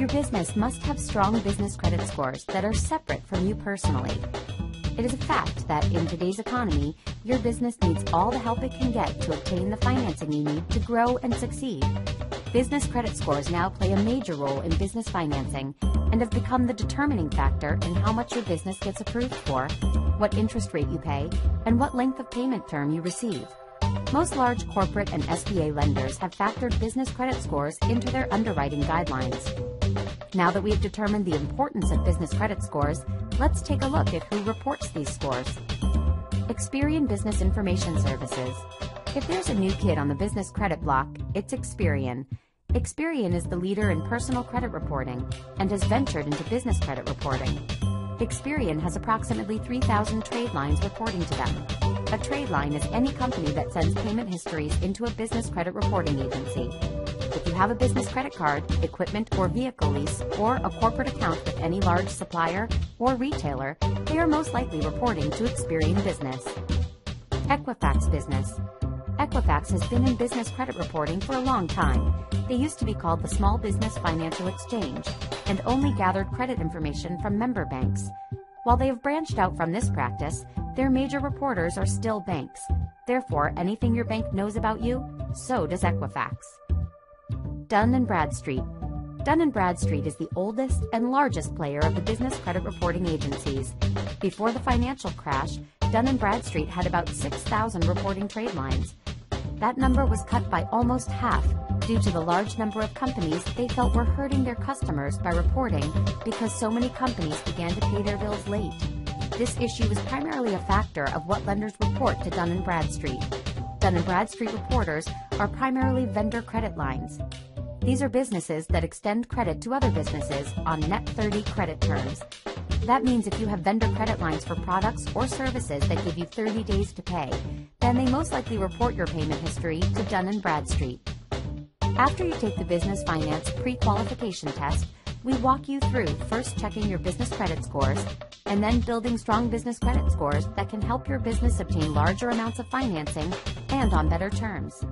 Your business must have strong business credit scores that are separate from you personally. It is a fact that in today's economy, your business needs all the help it can get to obtain the financing you need to grow and succeed. Business credit scores now play a major role in business financing and have become the determining factor in how much your business gets approved for, what interest rate you pay, and what length of payment term you receive. Most large corporate and SBA lenders have factored business credit scores into their underwriting guidelines. Now that we've determined the importance of business credit scores, let's take a look at who reports these scores. Experian Business Information Services. If there's a new kid on the business credit block, it's Experian. Experian is the leader in personal credit reporting and has ventured into business credit reporting. Experian has approximately 3,000 trade lines reporting to them. A trade line is any company that sends payment histories into a business credit reporting agency. If you have a business credit card, equipment or vehicle lease, or a corporate account with any large supplier or retailer, they are most likely reporting to Experian Business. Equifax Business. Equifax has been in business credit reporting for a long time. They used to be called the Small Business Financial Exchange and only gathered credit information from member banks. While they have branched out from this practice, their major reporters are still banks. Therefore, anything your bank knows about you, so does Equifax. Dun & Bradstreet. Dun & Bradstreet is the oldest and largest player of the business credit reporting agencies. Before the financial crash, Dun & Bradstreet had about 6,000 reporting trade lines. That number was cut by almost half due to the large number of companies they felt were hurting their customers by reporting because so many companies began to pay their bills late. This issue is primarily a factor of what lenders report to Dun & Bradstreet. Dun & Bradstreet reporters are primarily vendor credit lines. These are businesses that extend credit to other businesses on net 30 credit terms. That means if you have vendor credit lines for products or services that give you 30 days to pay, then they most likely report your payment history to Dun & Bradstreet. After you take the business finance pre-qualification test, we walk you through first checking your business credit scores and then building strong business credit scores that can help your business obtain larger amounts of financing and on better terms.